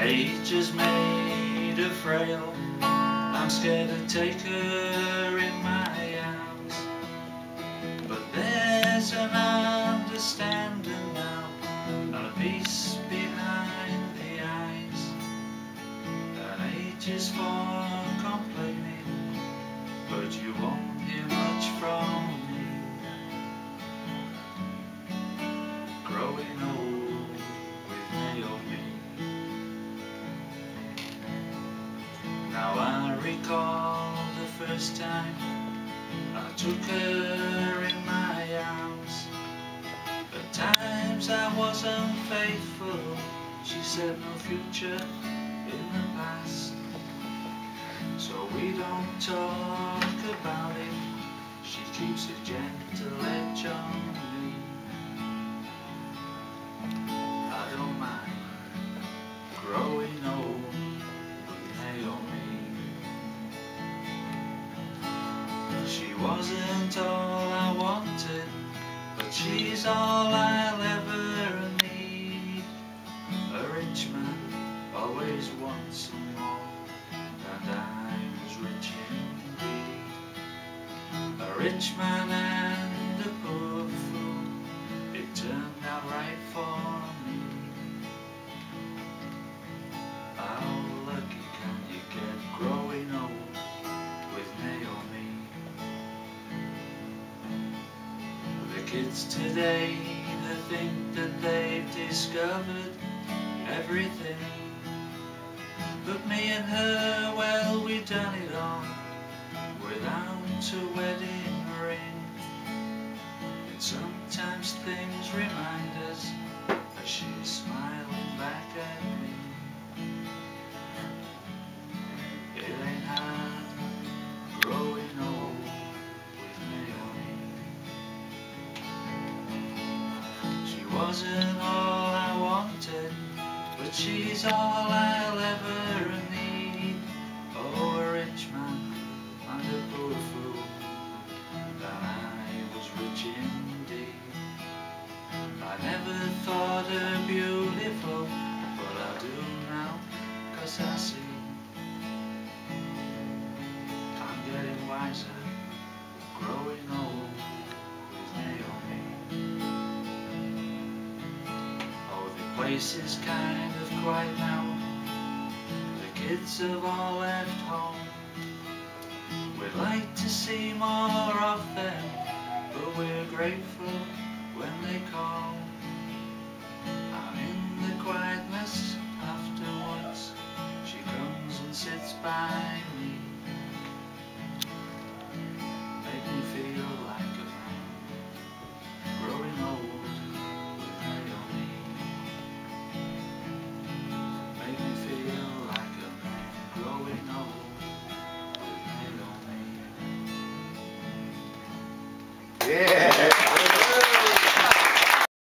Age has made her frail. I'm scared to take her in my arms. But there's an understanding now, and a peace behind the eyes. That age is for complaining, but you won't hear much from recall the first time I took her in my arms. At times I was unfaithful, she said no future in the past. So we don't talk about it, she keeps a gentle edge on She wasn't all I wanted, but she's all I'll ever need. A rich man always wants some more, and I was rich indeed. A rich man kids today, they think that they've discovered everything. But me and her, well, we done it all without a wedding ring. And sometimes things wasn't all I wanted, but she's all I'll ever need. Oh, a rich man and a poor fool, and I was rich indeed. I never thought her beautiful, but I do now, cause I see. I'm getting wiser, place is kind of quiet now. The kids have all left home. We'd like to see more of them, but we're grateful when they call. And in the quietness afterwards, she comes and sits by Yeah.